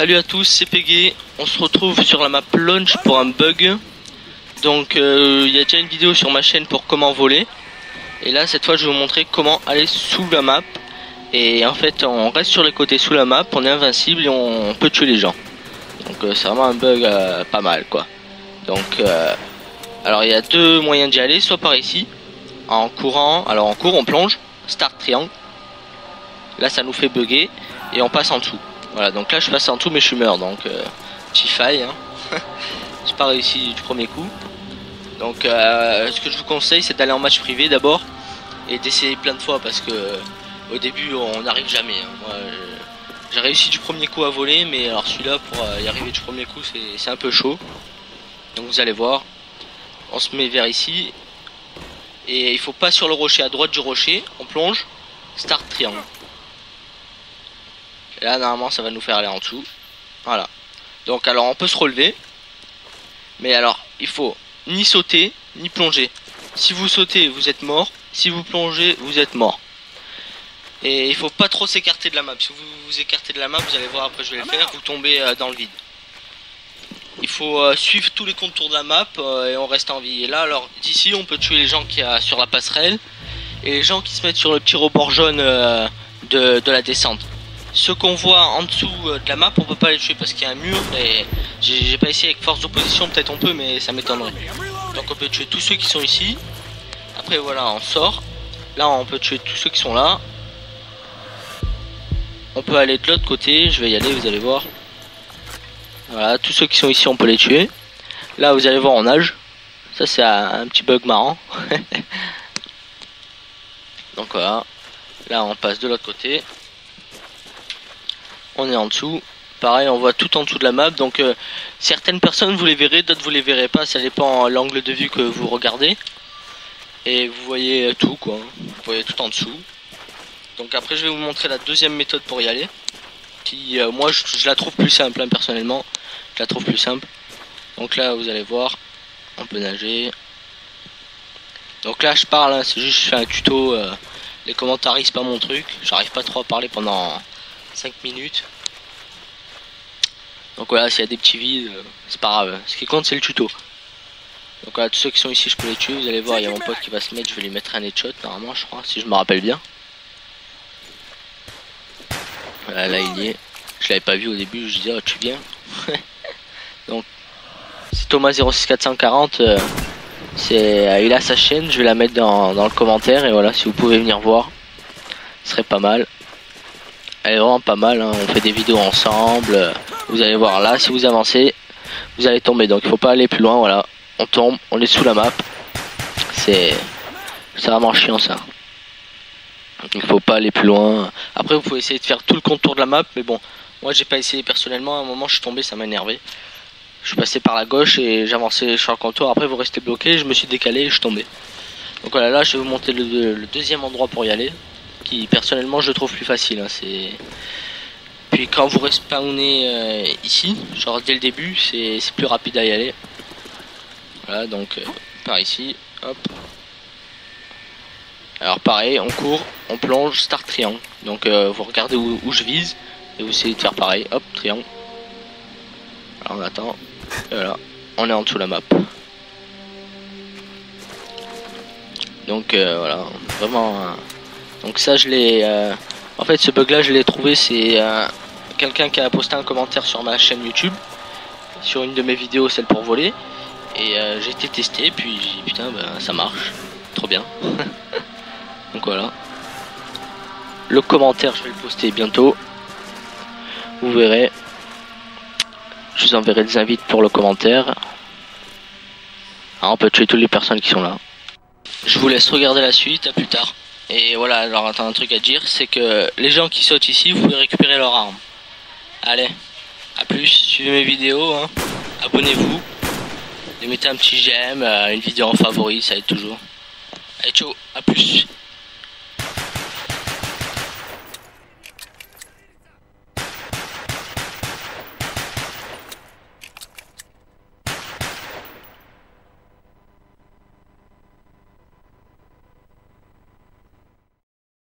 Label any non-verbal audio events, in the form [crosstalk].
Salut à tous, c'est Peggy. On se retrouve sur la map Launch pour un bug. Donc euh, il y a déjà une vidéo sur ma chaîne pour comment voler. Et là cette fois je vais vous montrer comment aller sous la map. Et en fait on reste sur les côtés sous la map, on est invincible et on peut tuer les gens. Donc euh, c'est vraiment un bug euh, pas mal quoi. Donc alors il y a deux moyens d'y aller, soit par ici, en courant, alors en cours on plonge, start triangle. Là ça nous fait bugger et on passe en dessous. Voilà, donc là je passe en tout mais je suis mort, donc euh, faille. Hein. [laughs] j'ai pas réussi du premier coup. Donc euh, ce que je vous conseille c'est d'aller en match privé d'abord et d'essayer plein de fois parce que au début on n'arrive jamais. Hein. j'ai réussi du premier coup à voler mais alors celui-là pour euh, y arriver du premier coup c'est un peu chaud. Donc vous allez voir, on se met vers ici et il faut pas sur le rocher, à droite du rocher, on plonge, start triangle. Et là, normalement, ça va nous faire aller en dessous. Voilà. Donc, alors, on peut se relever. Mais alors, il faut ni sauter, ni plonger. Si vous sautez, vous êtes mort. Si vous plongez, vous êtes mort. Et il faut pas trop s'écarter de la map. Si vous vous écartez de la map, vous allez voir après je vais le faire, vous tombez euh, dans le vide. Il faut euh, suivre tous les contours de la map euh, et on reste en vie. Et là, alors d'ici, on peut tuer les gens qui a sur la passerelle et les gens qui se mettent sur le petit rebord jaune de la descente. Ceux qu'on voit en dessous euh, de la map, on peut pas les tuer parce qu'il y a un mur et j'ai pas essayé avec force d'opposition, peut-être on peut, mais ça m'étonnerait. Donc on peut tuer tous ceux qui sont ici. Après voilà, on sort. Là, on peut tuer tous ceux qui sont là. On peut aller de l'autre côté, je vais y aller, vous allez voir. Voilà, tous ceux qui sont ici, on peut les tuer. Là, vous allez voir, on nage. Ça, c'est un, petit bug marrant. [laughs] Donc voilà. Là, on passe de l'autre côté on est en dessous. Pareil, on voit tout en dessous de la map. Donc euh, certaines personnes vous les verrez, d'autres vous les verrez pas. Ça dépend l'angle de vue que vous regardez. Et vous voyez tout quoi. Vous voyez tout en dessous. Donc après je vais vous montrer la deuxième méthode pour y aller. Qui euh, moi je, la trouve plus simple hein, personnellement. Je la trouve plus simple. Donc là vous allez voir. On peut nager. Donc là je parle, hein, c'est juste je fais un tuto. Euh, les commentaires c'est pas mon truc. J'arrive pas trop à parler pendant 5 minutes. Donc voilà, s'il y a des petits vides, euh, c'est pas grave. Ce qui compte, c'est le tuto. Donc voilà, tous ceux qui sont ici, je peux les tuer. Vous allez voir, il y a mon pote qui va se mettre. Je vais lui mettre un headshot, normalement, je crois, si je me rappelle bien. Voilà, là, il y est. Je l'avais pas vu au début, je disais, oh, tu viens. [laughs] Donc, c'est Thomas 06440. Euh, c'est, euh, il a sa chaîne, je vais la mettre dans, dans le commentaire. Et voilà, si vous pouvez venir voir, ce serait pas mal elle est vraiment pas mal. Hein. On fait des vidéos ensemble. Vous allez voir là, si vous avancez, vous allez tomber. Donc il faut pas aller plus loin. Voilà, on tombe, on est sous la map. C'est vraiment chiant ça. Il faut pas aller plus loin. Après, vous pouvez essayer de faire tout le contour de la map, mais bon, moi j'ai pas essayé personnellement. À un moment, je suis tombé, ça m'a énervé. Je suis passé par la gauche et j'avançais sur le contour. Après, vous restez bloqué. Je me suis décalé et je suis tombé. Donc voilà, là, je vais vous montrer le deuxième endroit pour y aller personnellement je trouve plus facile. Hein, c'est puis quand vous respawnez euh, ici, genre dès le début, c'est plus rapide à y aller. Voilà, donc euh, par ici, hop. Alors pareil, on court, on plonge, start triangle. Donc euh, vous regardez où, je vise et vous essayez de faire pareil, hop, triangle. Alors on attend, voilà, on est en dessous de la map. Donc voilà, vraiment donc ça je l'ai... Euh, en fait ce bug là je l'ai trouvé c'est euh, quelqu'un qui a posté un commentaire sur ma chaîne YouTube. Sur une de mes vidéos, celle pour voler. Et euh, j'ai été testé puis j'ai dit putain ben, ça marche. Trop bien. [laughs] Donc voilà. Le commentaire je vais le poster bientôt. Vous verrez. Je vous enverrai des invites pour le commentaire. Ah, on peut tuer toutes les personnes qui sont là. Je vous laisse regarder la suite, à plus tard. Et voilà, alors attends, un truc à dire, c'est que les gens qui sautent ici, vous pouvez récupérer leur arme. Allez, à plus, suivez mes vidéos, hein. abonnez-vous, et mettez un petit j'aime, euh, une vidéo en favori, ça aide toujours. Allez, ciao, à plus.